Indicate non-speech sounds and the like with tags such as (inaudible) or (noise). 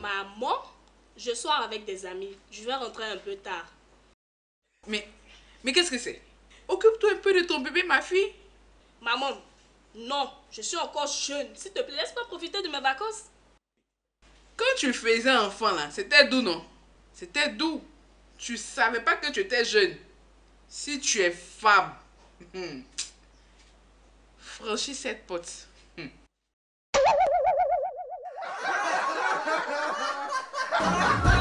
Maman, je sors avec des amis. Je vais rentrer un peu tard. Mais, mais qu'est-ce que c'est? Occupe-toi un peu de ton bébé, ma fille. Maman, non, je suis encore jeune. S'il te plaît, laisse-moi profiter de mes vacances. Quand tu faisais enfant, là, c'était doux, non? C'était doux. Tu savais pas que tu étais jeune. Si tu es femme, (laughs) hmm, franchis cette porte. Ha ha ha!